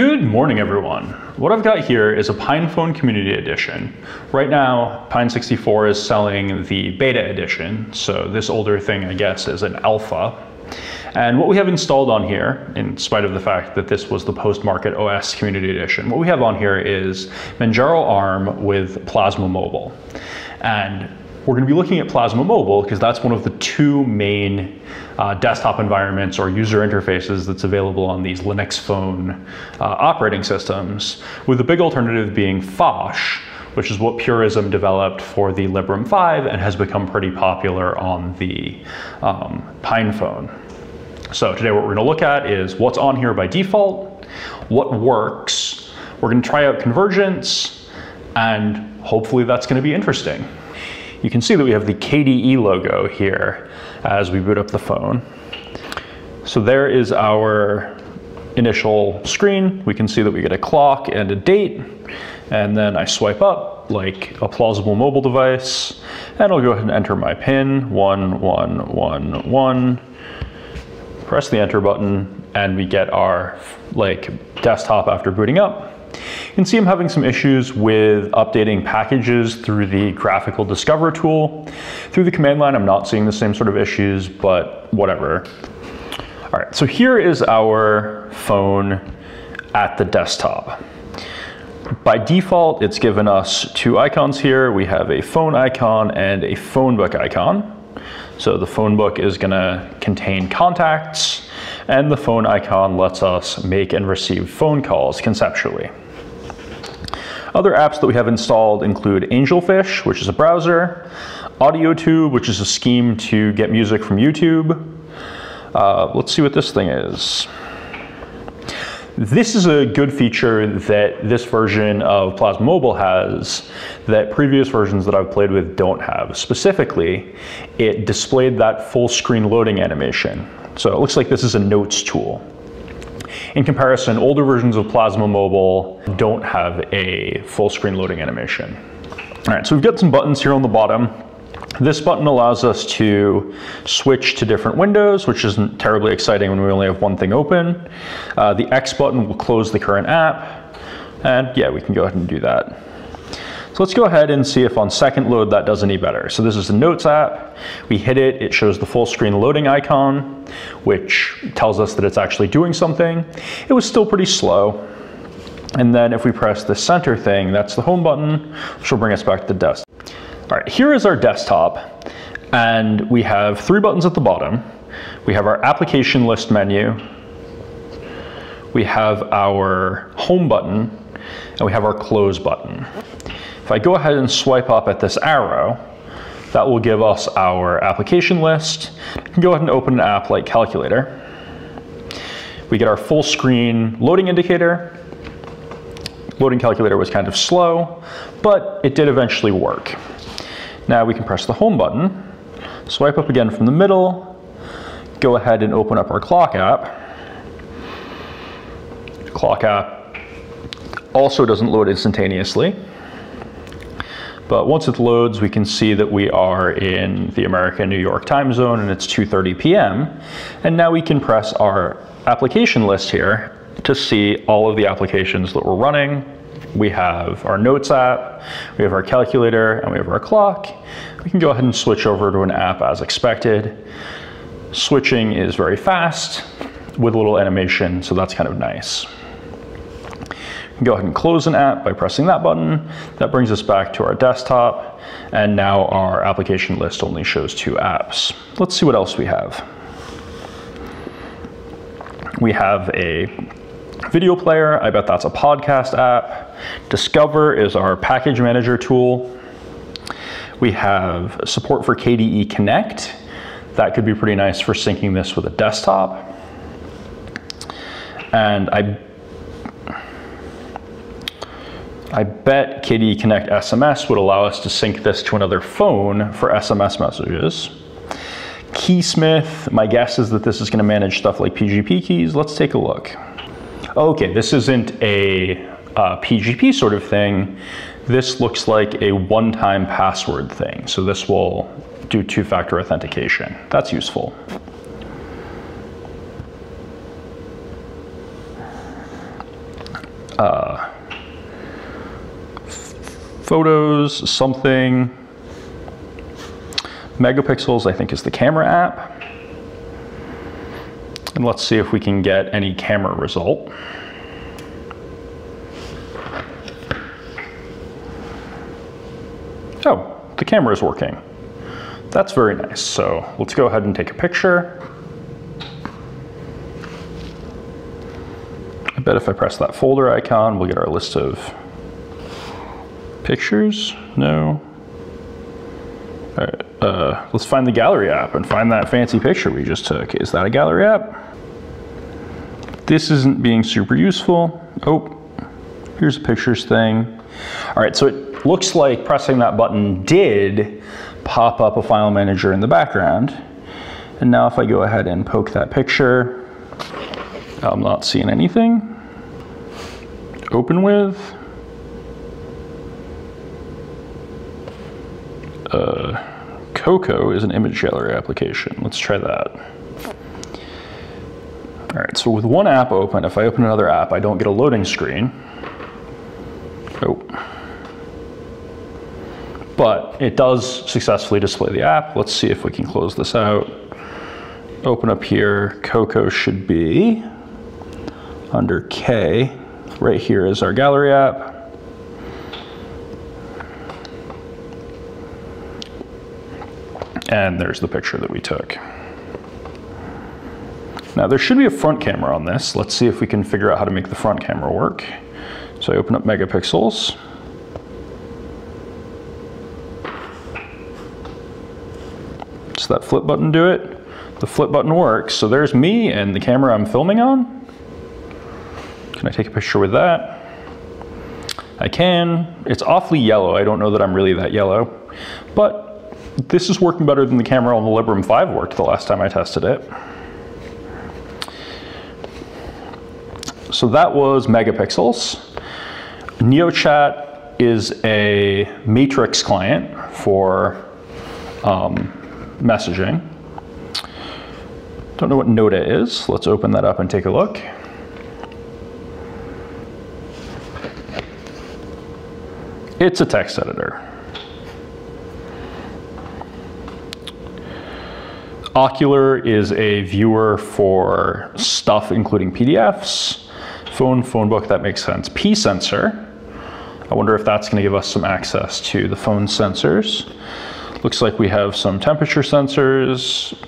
Good morning, everyone. What I've got here is a PinePhone Community Edition. Right now, Pine64 is selling the beta edition, so this older thing, I guess, is an alpha. And what we have installed on here, in spite of the fact that this was the postmarketOS Community Edition, what we have on here is Manjaro ARM with Plasma Mobile. And we're going to be looking at Plasma Mobile because that's one of the two main uh, desktop environments or user interfaces that's available on these Linux phone uh, operating systems, with the big alternative being Phosh, which is what Purism developed for the Librem 5 and has become pretty popular on the um, PinePhone. So today what we're going to look at is what's on here by default, what works, we're going to try out convergence, and hopefully that's going to be interesting you can see that we have the KDE logo here as we boot up the phone. So there is our initial screen. We can see that we get a clock and a date. And then I swipe up like a plausible mobile device. And I'll go ahead and enter my PIN, one, one, one, one. Press the enter button and we get our like desktop after booting up. Can see I'm having some issues with updating packages through the graphical discover tool. Through the command line, I'm not seeing the same sort of issues, but whatever. All right, so here is our phone at the desktop. By default, it's given us two icons here. We have a phone icon and a phone book icon. So the phone book is gonna contain contacts and the phone icon lets us make and receive phone calls conceptually. Other apps that we have installed include Angelfish, which is a browser, AudioTube, which is a scheme to get music from YouTube. Uh, let's see what this thing is. This is a good feature that this version of Plasma Mobile has that previous versions that I've played with don't have. Specifically, it displayed that full screen loading animation. So it looks like this is a notes tool. In comparison, older versions of Plasma Mobile don't have a full screen loading animation. All right, so we've got some buttons here on the bottom. This button allows us to switch to different windows, which isn't terribly exciting when we only have one thing open. Uh, the X button will close the current app. And yeah, we can go ahead and do that. Let's go ahead and see if on second load that does any better. So this is the Notes app. We hit it, it shows the full screen loading icon, which tells us that it's actually doing something. It was still pretty slow. And then if we press the center thing, that's the home button, which will bring us back to the desktop. All right, here is our desktop. And we have three buttons at the bottom. We have our application list menu. We have our home button, and we have our close button. If I go ahead and swipe up at this arrow, that will give us our application list. We can go ahead and open an app like Calculator. We get our full screen loading indicator. Loading calculator was kind of slow, but it did eventually work. Now we can press the home button, swipe up again from the middle, go ahead and open up our clock app. Clock app also doesn't load instantaneously. But once it loads, we can see that we are in the American New York time zone and it's 2.30 p.m. And now we can press our application list here to see all of the applications that we're running. We have our notes app, we have our calculator, and we have our clock. We can go ahead and switch over to an app as expected. Switching is very fast with a little animation, so that's kind of nice go ahead and close an app by pressing that button. That brings us back to our desktop. And now our application list only shows two apps. Let's see what else we have. We have a video player. I bet that's a podcast app. Discover is our package manager tool. We have support for KDE Connect. That could be pretty nice for syncing this with a desktop. And I I bet KDE Connect SMS would allow us to sync this to another phone for SMS messages. Keysmith, my guess is that this is going to manage stuff like PGP keys. Let's take a look. Okay, this isn't a uh, PGP sort of thing. This looks like a one-time password thing. So this will do two-factor authentication. That's useful. uh, photos, something. Megapixels, I think, is the camera app. And let's see if we can get any camera result. Oh, the camera is working. That's very nice. So let's go ahead and take a picture. I bet if I press that folder icon, we'll get our list of pictures. No. All right, uh, let's find the gallery app and find that fancy picture we just took. Is that a gallery app? This isn't being super useful. Oh, here's a pictures thing. All right, so it looks like pressing that button did pop up a file manager in the background. And now if I go ahead and poke that picture, I'm not seeing anything. Open with. Uh, Koko is an image gallery application. Let's try that. All right, so with one app open, if I open another app, I don't get a loading screen. Oh. But it does successfully display the app. Let's see if we can close this out. Open up here, Koko should be under K. Right here is our gallery app. And there's the picture that we took. Now there should be a front camera on this. Let's see if we can figure out how to make the front camera work. So I open up megapixels. Does that flip button do it? The flip button works. So there's me and the camera I'm filming on. Can I take a picture with that? I can. It's awfully yellow. I don't know that I'm really that yellow, but this is working better than the camera on the Librem 5 worked the last time I tested it. So that was megapixels. NeoChat is a matrix client for um, messaging. Don't know what Nota is. Let's open that up and take a look. It's a text editor. Okular is a viewer for stuff including PDFs, phone, phone book, that makes sense. pSensor, I wonder if that's gonna give us some access to the phone sensors. Looks like we have some temperature sensors.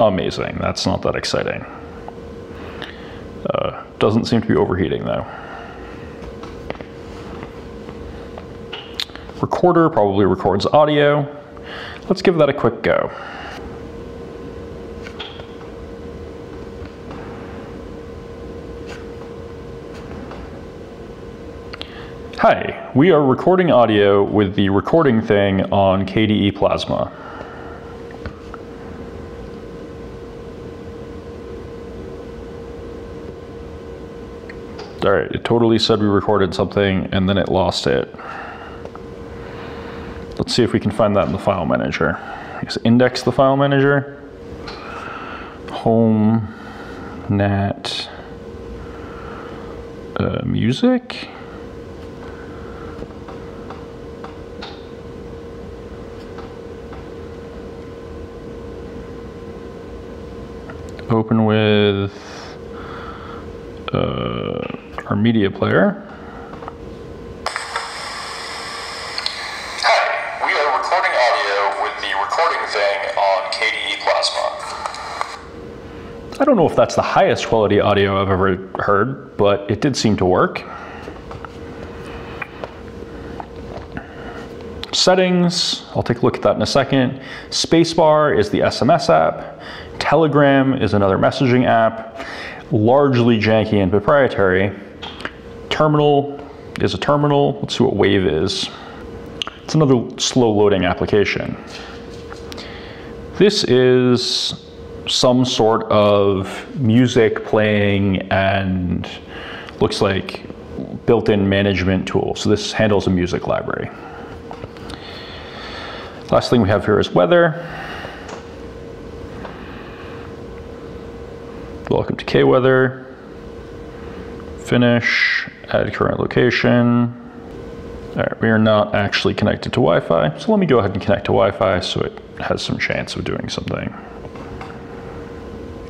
Amazing, that's not that exciting. Uh, doesn't seem to be overheating though. Recorder probably records audio. Let's give that a quick go. Hi, we are recording audio with the recording thing on KDE Plasma. All right, it totally said we recorded something and then it lost it. Let's see if we can find that in the file manager. Just index the file manager. Home, nat, uh, music. open with uh, our media player. Hi, we are recording audio with the recording thing on KDE Plasma. I don't know if that's the highest quality audio I've ever heard, but it did seem to work. Settings, I'll take a look at that in a second. Spacebar is the SMS app. Telegram is another messaging app, largely janky and proprietary. Terminal is a terminal. Let's see what Vvave is. It's another slow loading application. This is some sort of music playing and looks like built-in management tool. So this handles a music library. Last thing we have here is weather. Welcome to KWeather. Finish, add current location. All right, we are not actually connected to Wi-Fi, so let me go ahead and connect to Wi-Fi so it has some chance of doing something.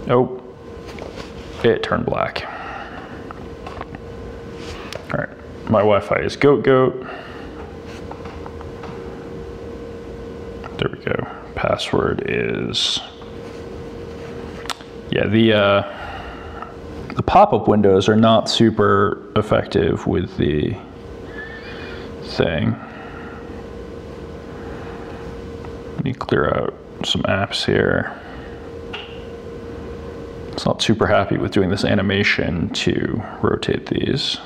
Oh, it turned black. All right, my Wi-Fi is goat goat. There we go. Password is, yeah, the, uh, the pop-up windows are not super effective with the thing. Let me clear out some apps here. It's not super happy with doing this animation to rotate these.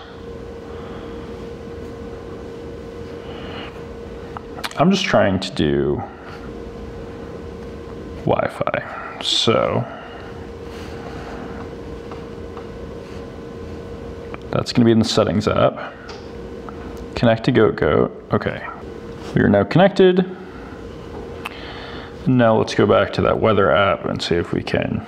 I'm just trying to do Wi-Fi. So that's going to be in the settings app. Connect to GoatGoat. Okay. We are now connected. Now let's go back to that weather app and see if we can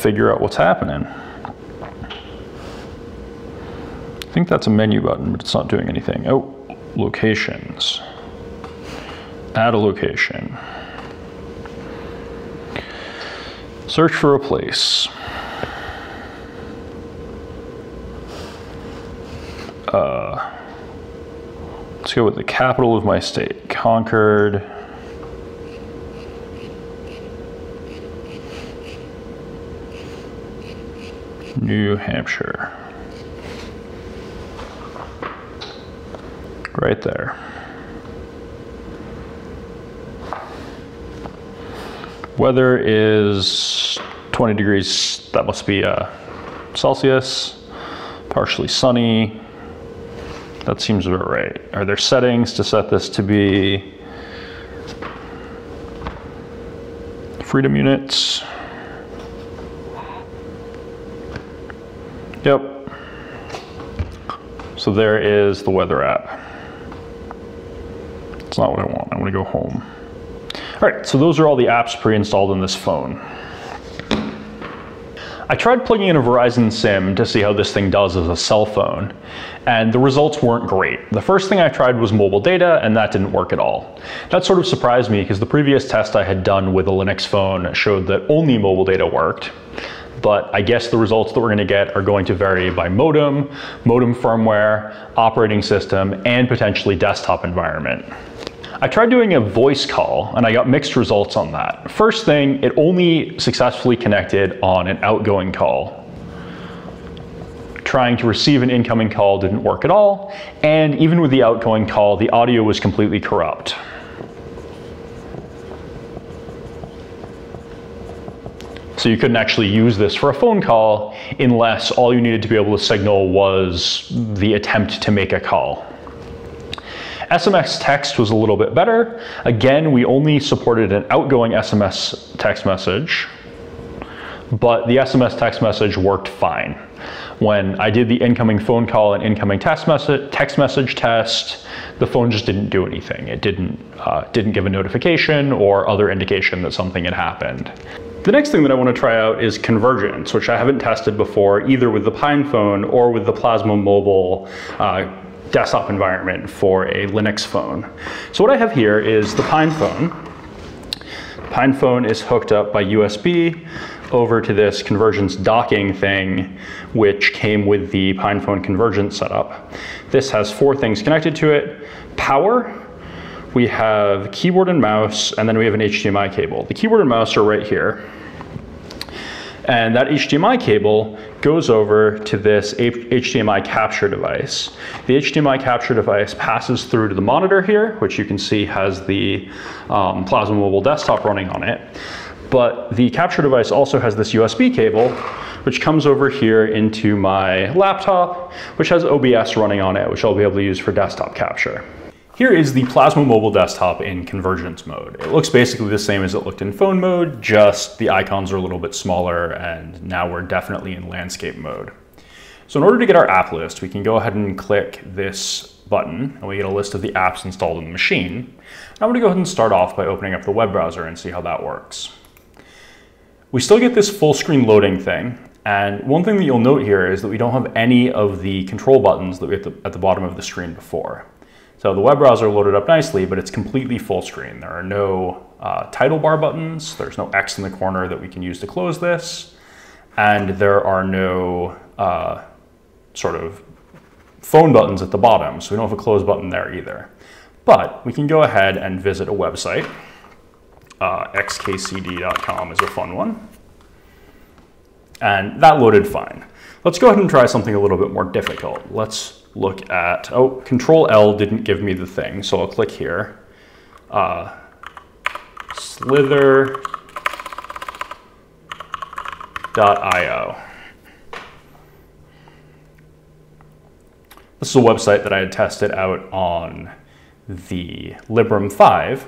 figure out what's happening. I think that's a menu button, but it's not doing anything. Oh, locations. Add a location. Search for a place. Uh, let's go with the capital of my state, Concord. New Hampshire. Right there. Weather is 20 degrees, that must be uh, Celsius, partially sunny. That seems about right. Are there settings to set this to be freedom units? Yep. So there is the weather app. It's not what I want. I want to go home. All right, so those are all the apps pre-installed on this phone. I tried plugging in a Verizon SIM to see how this thing does as a cell phone, and the results weren't great. The first thing I tried was mobile data, and that didn't work at all. That sort of surprised me because the previous test I had done with a Linux phone showed that only mobile data worked but I guess the results that we're gonna get are going to vary by modem, modem firmware, operating system, and potentially desktop environment. I tried doing a voice call and I got mixed results on that. First thing, it only successfully connected on an outgoing call. Trying to receive an incoming call didn't work at all, and even with the outgoing call, the audio was completely corrupt. So you couldn't actually use this for a phone call unless all you needed to be able to signal was the attempt to make a call. SMS text was a little bit better. Again, we only supported an outgoing SMS text message, but the SMS text message worked fine. When I did the incoming phone call and incoming text message, text message test, the phone just didn't do anything. It didn't, uh, didn't give a notification or other indication that something had happened. The next thing that I want to try out is convergence, which I haven't tested before either with the PinePhone or with the Plasma Mobile uh, desktop environment for a Linux phone. So what I have here is the PinePhone. PinePhone is hooked up by USB over to this convergence docking thing, which came with the PinePhone convergence setup. This has four things connected to it. Power, we have keyboard and mouse, and then we have an HDMI cable. The keyboard and mouse are right here. And that HDMI cable goes over to this HDMI capture device. The HDMI capture device passes through to the monitor here, which you can see has the um, Plasma Mobile desktop running on it. But the capture device also has this USB cable, which comes over here into my laptop, which has OBS running on it, which I'll be able to use for desktop capture. Here is the Plasma Mobile desktop in convergence mode. It looks basically the same as it looked in phone mode, just the icons are a little bit smaller and now we're definitely in landscape mode. So in order to get our app list, we can go ahead and click this button and we get a list of the apps installed on the machine. I'm gonna go ahead and start off by opening up the web browser and see how that works. We still get this full screen loading thing. And one thing that you'll note here is that we don't have any of the control buttons that we had at the bottom of the screen before. So the web browser loaded up nicely, but it's completely full screen. There are no uh, title bar buttons. There's no X in the corner that we can use to close this. And there are no uh, sort of phone buttons at the bottom. So we don't have a close button there either. But we can go ahead and visit a website. Uh, xkcd.com is a fun one. And that loaded fine. Let's go ahead and try something a little bit more difficult. Let's look at, oh, Control L didn't give me the thing, so I'll click here. Uh, slither.io. This is a website that I had tested out on the Librem 5.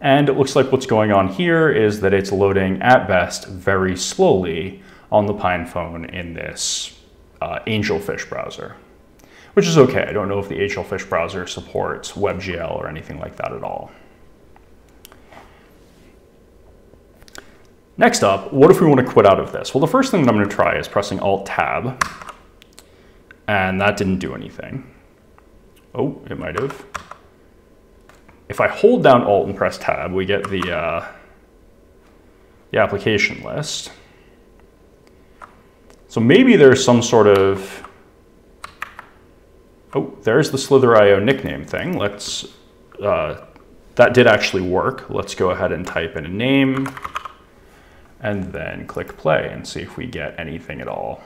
And it looks like what's going on here is that it's loading at best very slowly on the PinePhone in this uh, Angelfish browser, which is okay. I don't know if the Angelfish browser supports WebGL or anything like that at all. Next up, what if we want to quit out of this? Well, the first thing that I'm going to try is pressing Alt-Tab, and that didn't do anything. Oh, it might have. If I hold down Alt and press Tab, we get the, uh, the application list. So maybe there's some sort of, oh, there's the Slither.io nickname thing. Let's, uh, that did actually work. Let's go ahead and type in a name and then click play and see if we get anything at all.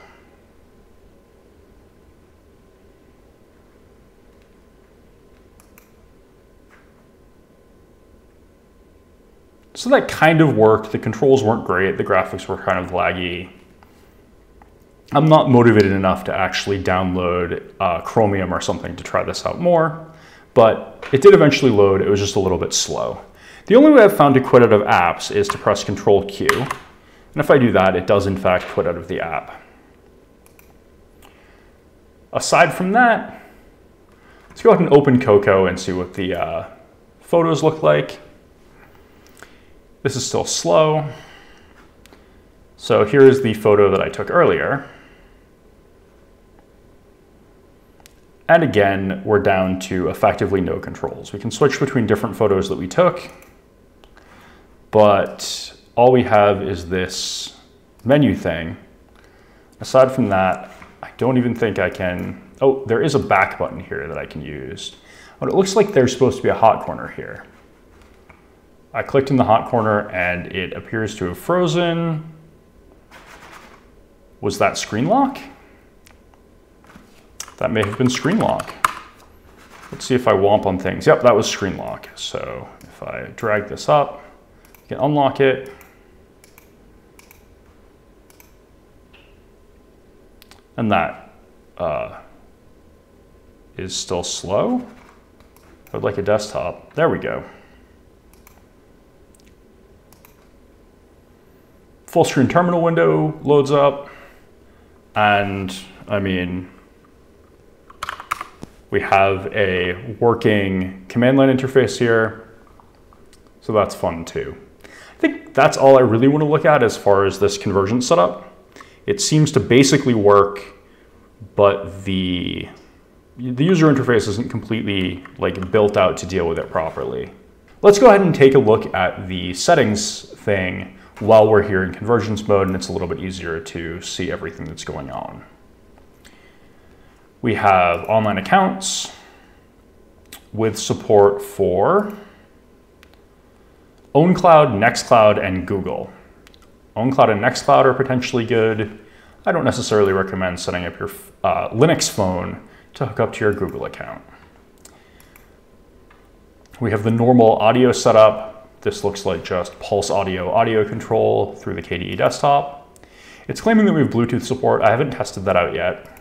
So that kind of worked. The controls weren't great. The graphics were kind of laggy. I'm not motivated enough to actually download uh, Chromium or something to try this out more, but it did eventually load. It was just a little bit slow. The only way I've found to quit out of apps is to press Control Q. And if I do that, it does in fact quit out of the app. Aside from that, let's go ahead and open Koko and see what the uh, photos look like. This is still slow. So here's the photo that I took earlier. And again, we're down to effectively no controls. We can switch between different photos that we took, but all we have is this menu thing. Aside from that, I don't even think I can, oh, there is a back button here that I can use. But it looks like there's supposed to be a hot corner here. I clicked in the hot corner and it appears to have frozen. Was that screen lock? That may have been screen lock. Let's see if I womp on things. Yep, that was screen lock. So if I drag this up, you can unlock it. And that uh, is still slow. I would like a desktop. There we go. Full screen terminal window loads up. And I mean, we have a working command line interface here. So that's fun too. I think that's all I really want to look at as far as this conversion setup. It seems to basically work, but the, the user interface isn't completely like built out to deal with it properly. Let's go ahead and take a look at the settings thing while we're here in convergence mode and it's a little bit easier to see everything that's going on. We have online accounts with support for OwnCloud, Nextcloud, and Google. OwnCloud and Nextcloud are potentially good. I don't necessarily recommend setting up your uh, Linux phone to hook up to your Google account. We have the normal audio setup this looks like just pulse audio audio control through the KDE desktop. It's claiming that we have Bluetooth support. I haven't tested that out yet.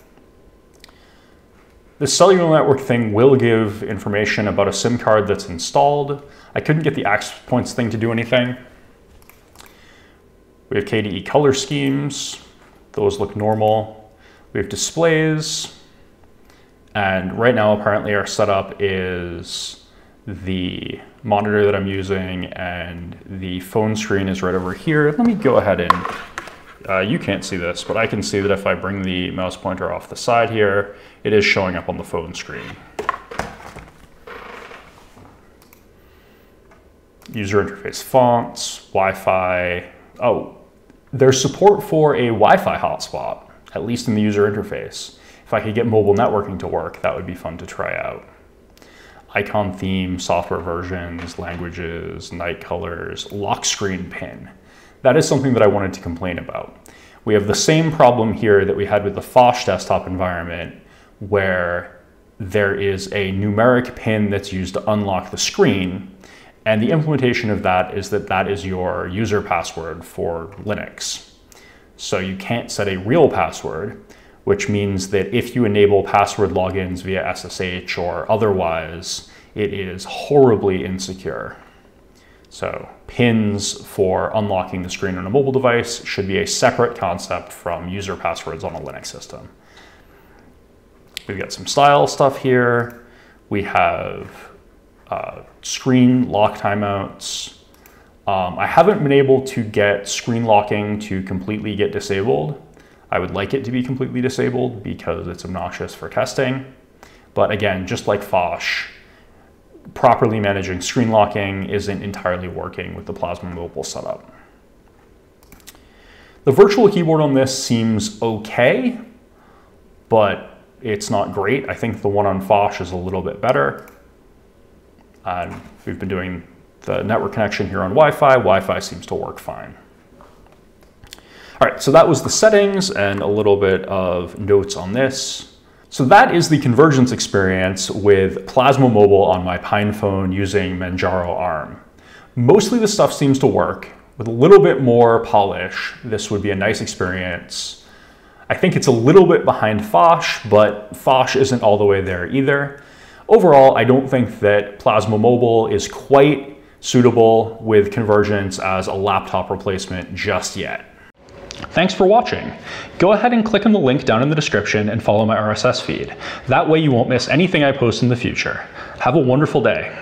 The cellular network thing will give information about a SIM card that's installed. I couldn't get the access points thing to do anything. We have KDE color schemes. Those look normal. We have displays. And right now, apparently, our setup is the monitor that I'm using and the phone screen is right over here. Let me go ahead and, uh, you can't see this, but I can see that if I bring the mouse pointer off the side here, it is showing up on the phone screen. User interface fonts, Wi-Fi. Oh, there's support for a Wi-Fi hotspot, at least in the user interface. If I could get mobile networking to work, that would be fun to try out icon theme, software versions, languages, night colors, lock screen pin. That is something that I wanted to complain about. We have the same problem here that we had with the Phosh desktop environment where there is a numeric pin that's used to unlock the screen. And the implementation of that is that that is your user password for Linux. So you can't set a real password which means that if you enable password logins via SSH or otherwise, it is horribly insecure. So pins for unlocking the screen on a mobile device should be a separate concept from user passwords on a Linux system. We've got some style stuff here. We have uh, screen lock timeouts. Um, I haven't been able to get screen locking to completely get disabled. I would like it to be completely disabled because it's obnoxious for testing. But again, just like Phosh, properly managing screen locking isn't entirely working with the Plasma Mobile setup. The virtual keyboard on this seems okay, but it's not great. I think the one on Phosh is a little bit better. And we've been doing the network connection here on Wi-Fi. Wi-Fi seems to work fine. All right, so that was the settings and a little bit of notes on this. So that is the convergence experience with Plasma Mobile on my PinePhone using Manjaro ARM. Mostly the stuff seems to work. With a little bit more polish, this would be a nice experience. I think it's a little bit behind Phosh, but Phosh isn't all the way there either. Overall, I don't think that Plasma Mobile is quite suitable with convergence as a laptop replacement just yet. Thanks for watching. Go ahead and click on the link down in the description and follow my RSS feed. That way you won't miss anything I post in the future. Have a wonderful day.